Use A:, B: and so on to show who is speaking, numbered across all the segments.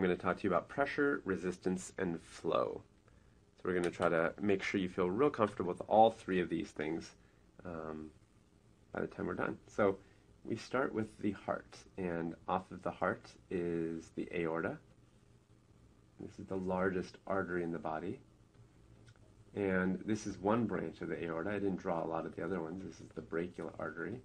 A: I'm going to talk to you about pressure, resistance, and flow. So we're going to try to make sure you feel real comfortable with all three of these things um, by the time we're done. So we start with the heart, and off of the heart is the aorta. This is the largest artery in the body. And this is one branch of the aorta. I didn't draw a lot of the other ones. This is the brachial artery.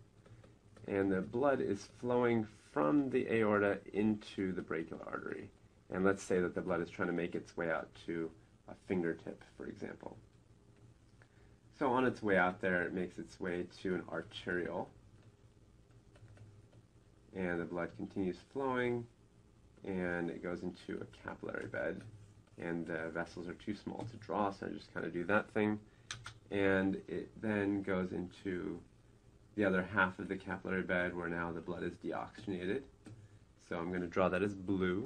A: And the blood is flowing from the aorta into the brachial artery. And let's say that the blood is trying to make its way out to a fingertip, for example. So on its way out there, it makes its way to an arteriole. And the blood continues flowing, and it goes into a capillary bed and the vessels are too small to draw, so I just kind of do that thing. And it then goes into the other half of the capillary bed where now the blood is deoxygenated. So I'm going to draw that as blue.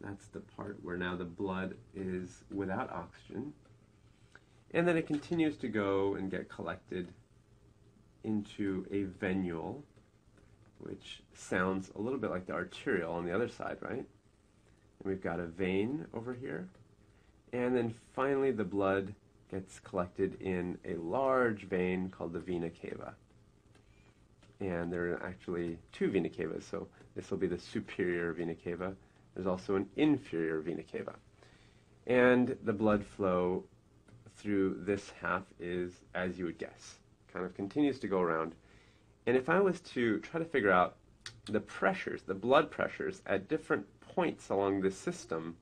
A: That's the part where now the blood is without oxygen. And then it continues to go and get collected into a venule, which sounds a little bit like the arteriole on the other side, right? And we've got a vein over here. And then finally the blood gets collected in a large vein called the vena cava. And there are actually two vena cavas, so this will be the superior vena cava. There's also an inferior vena cava. And the blood flow through this half is, as you would guess, kind of continues to go around. And if I was to try to figure out the pressures, the blood pressures at different points along this system,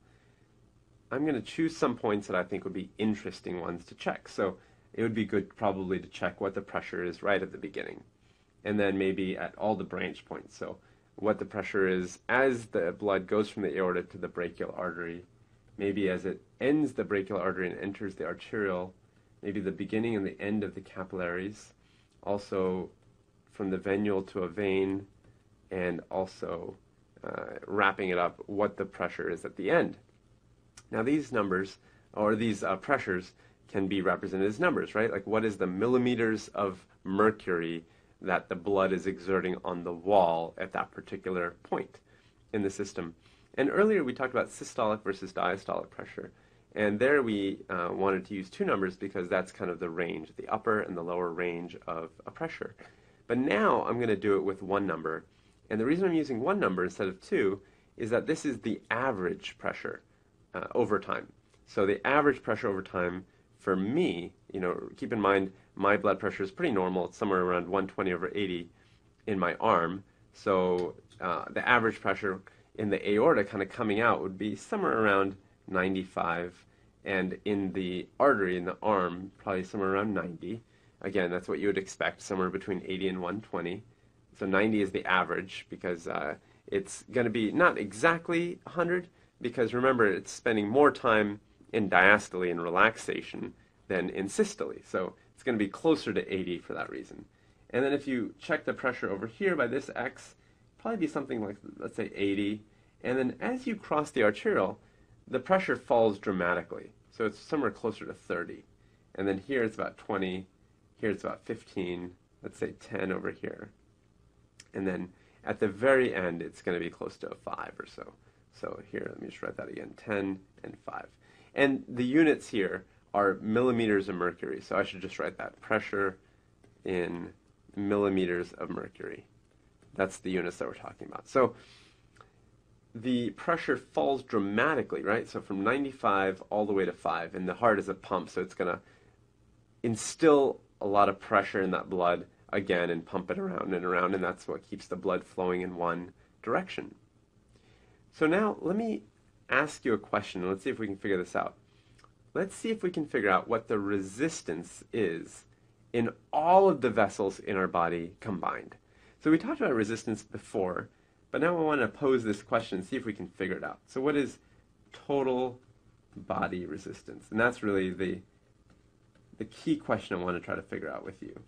A: I'm going to choose some points that I think would be interesting ones to check. So it would be good probably to check what the pressure is right at the beginning. And then maybe at all the branch points. So what the pressure is as the blood goes from the aorta to the brachial artery, maybe as it ends the brachial artery and enters the arteriole, maybe the beginning and the end of the capillaries, also from the venule to a vein, and also uh, wrapping it up what the pressure is at the end. Now these numbers, or these uh, pressures, can be represented as numbers, right? Like what is the millimeters of mercury that the blood is exerting on the wall at that particular point in the system. And earlier we talked about systolic versus diastolic pressure. And there we uh, wanted to use two numbers because that's kind of the range, the upper and the lower range of a pressure. But now I'm going to do it with one number and the reason I'm using one number instead of two is that this is the average pressure uh, over time. So the average pressure over time for me, you know, keep in mind my blood pressure is pretty normal. It's somewhere around 120 over 80 in my arm. So uh, the average pressure in the aorta kind of coming out would be somewhere around 95 and in the artery in the arm probably somewhere around 90 again that's what you would expect somewhere between 80 and 120 so 90 is the average because uh, it's going to be not exactly 100 because remember it's spending more time in diastole and relaxation than in systole. So it's going to be closer to 80 for that reason. And then if you check the pressure over here by this x, probably be something like, let's say 80. And then as you cross the arteriole, the pressure falls dramatically. So it's somewhere closer to 30. And then here it's about 20. Here it's about 15. Let's say 10 over here and then at the very end, it's going to be close to a 5 or so. So here, let me just write that again, 10 and 5. And the units here are millimeters of mercury, so I should just write that, pressure in millimeters of mercury. That's the units that we're talking about. So the pressure falls dramatically, right? So from 95 all the way to 5, and the heart is a pump, so it's going to instill a lot of pressure in that blood again and pump it around and around, and that's what keeps the blood flowing in one direction. So now let me ask you a question, let's see if we can figure this out. Let's see if we can figure out what the resistance is in all of the vessels in our body combined. So we talked about resistance before, but now I want to pose this question and see if we can figure it out. So what is total body resistance? And that's really the, the key question I want to try to figure out with you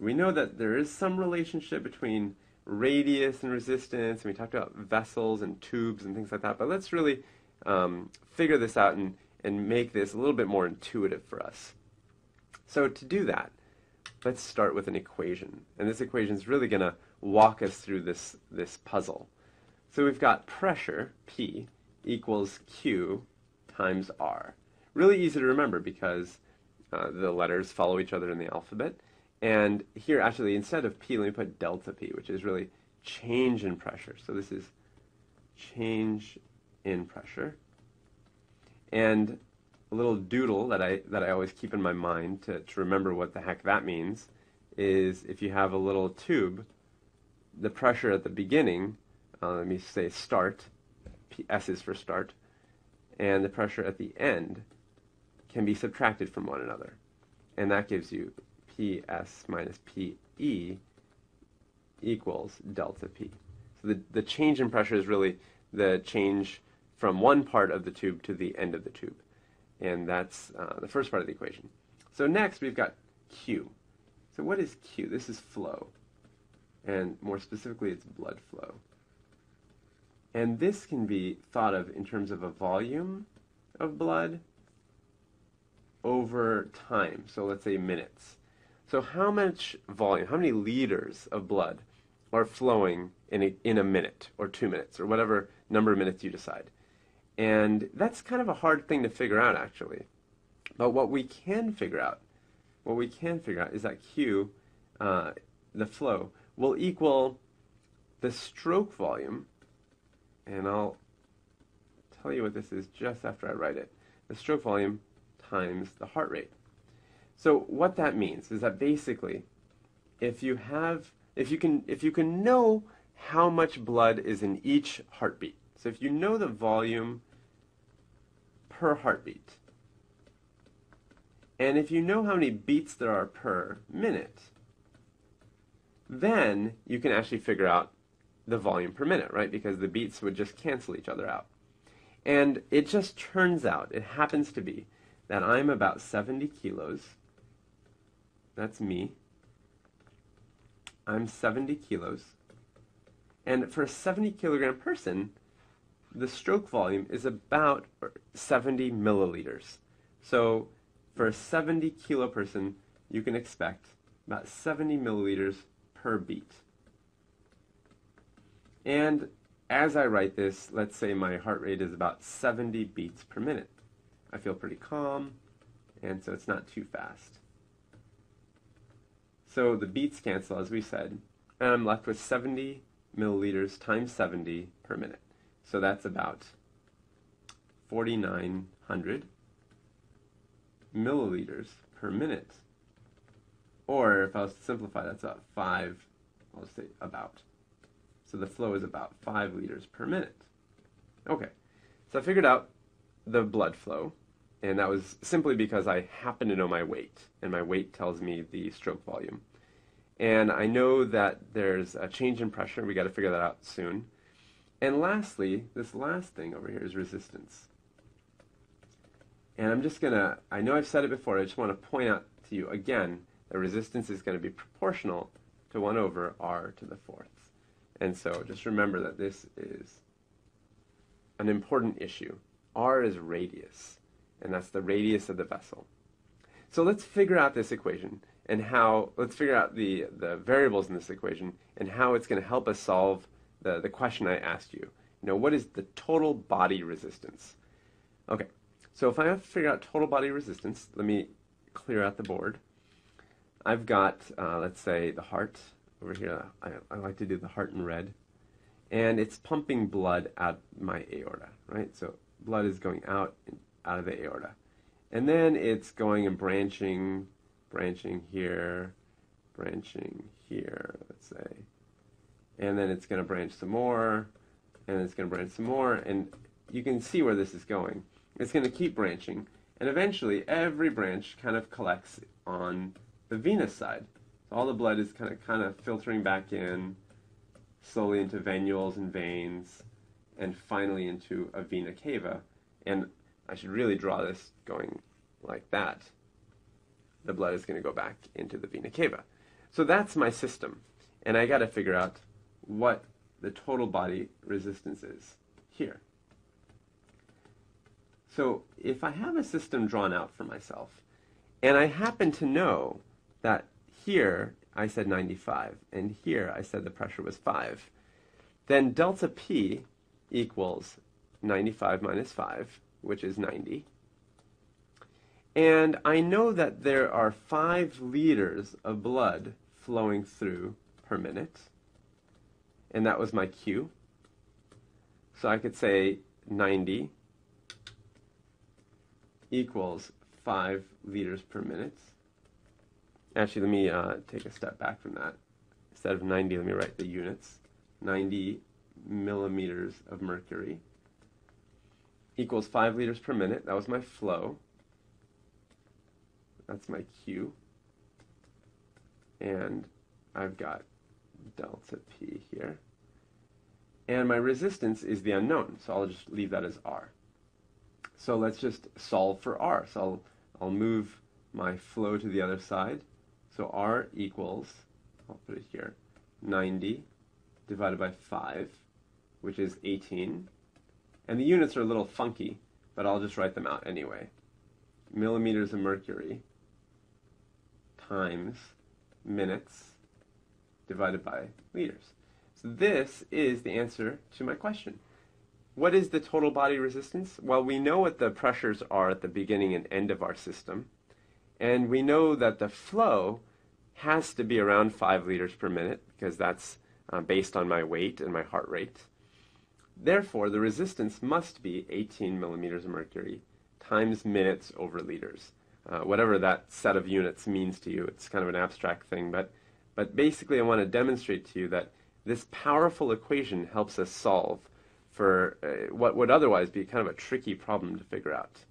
A: we know that there is some relationship between radius and resistance, and we talked about vessels and tubes and things like that, but let's really um, figure this out and, and make this a little bit more intuitive for us. So to do that, let's start with an equation. And this equation is really going to walk us through this, this puzzle. So we've got pressure, P, equals Q times R. Really easy to remember because uh, the letters follow each other in the alphabet. And here, actually, instead of P, let me put delta P, which is really change in pressure. So this is change in pressure. And a little doodle that I, that I always keep in my mind to, to remember what the heck that means is if you have a little tube, the pressure at the beginning, uh, let me say start, P, S is for start, and the pressure at the end can be subtracted from one another. And that gives you PS minus PE equals delta P. So the, the change in pressure is really the change from one part of the tube to the end of the tube. And that's uh, the first part of the equation. So next we've got Q. So what is Q? This is flow. And more specifically, it's blood flow. And this can be thought of in terms of a volume of blood over time. So let's say minutes. So how much volume, how many liters of blood are flowing in a, in a minute or two minutes or whatever number of minutes you decide? And that's kind of a hard thing to figure out actually. But what we can figure out, what we can figure out is that Q, uh, the flow, will equal the stroke volume, and I'll tell you what this is just after I write it. The stroke volume times the heart rate. So what that means is that basically, if you have, if you can, if you can know how much blood is in each heartbeat, so if you know the volume per heartbeat, and if you know how many beats there are per minute, then you can actually figure out the volume per minute, right? Because the beats would just cancel each other out. And it just turns out, it happens to be, that I'm about 70 kilos. That's me. I'm 70 kilos. And for a 70 kilogram person, the stroke volume is about 70 milliliters. So for a 70 kilo person, you can expect about 70 milliliters per beat. And as I write this, let's say my heart rate is about 70 beats per minute. I feel pretty calm, and so it's not too fast. So the beats cancel, as we said, and I'm left with 70 milliliters times 70 per minute. So that's about 4,900 milliliters per minute. Or if I was to simplify, that's about 5, I'll say about. So the flow is about 5 liters per minute. Okay, so I figured out the blood flow and that was simply because I happen to know my weight, and my weight tells me the stroke volume. And I know that there's a change in pressure, we got to figure that out soon. And lastly, this last thing over here is resistance. And I'm just going to, I know I've said it before, I just want to point out to you again that resistance is going to be proportional to 1 over r to the fourth. And so just remember that this is an important issue. r is radius and that's the radius of the vessel. So let's figure out this equation and how, let's figure out the, the variables in this equation and how it's going to help us solve the, the question I asked you. You know, what is the total body resistance? Okay, so if I have to figure out total body resistance, let me clear out the board. I've got, uh, let's say, the heart over here. I, I like to do the heart in red. And it's pumping blood out my aorta, right? So blood is going out out of the aorta. And then it's going and branching, branching here, branching here, let's say. And then it's going to branch some more, and it's going to branch some more, and you can see where this is going. It's going to keep branching, and eventually every branch kind of collects on the venous side. So all the blood is kind of kind of filtering back in, slowly into venules and veins, and finally into a vena cava. And I should really draw this going like that. The blood is going to go back into the vena cava. So that's my system. And I got to figure out what the total body resistance is here. So if I have a system drawn out for myself, and I happen to know that here I said 95, and here I said the pressure was 5, then delta P equals 95 minus 5, which is 90. And I know that there are 5 liters of blood flowing through per minute. And that was my Q. So I could say 90 equals 5 liters per minute. Actually, let me uh, take a step back from that. Instead of 90, let me write the units. 90 millimeters of mercury equals 5 liters per minute. That was my flow. That's my Q. And I've got delta P here. And my resistance is the unknown, so I'll just leave that as R. So let's just solve for R. So I'll, I'll move my flow to the other side. So R equals, I'll put it here, 90 divided by 5, which is 18. And the units are a little funky, but I'll just write them out anyway. Millimeters of mercury times minutes divided by liters. So this is the answer to my question. What is the total body resistance? Well, we know what the pressures are at the beginning and end of our system. And we know that the flow has to be around 5 liters per minute because that's uh, based on my weight and my heart rate. Therefore, the resistance must be 18 millimeters of mercury times minutes over liters. Uh, whatever that set of units means to you, it's kind of an abstract thing, but, but basically I want to demonstrate to you that this powerful equation helps us solve for uh, what would otherwise be kind of a tricky problem to figure out.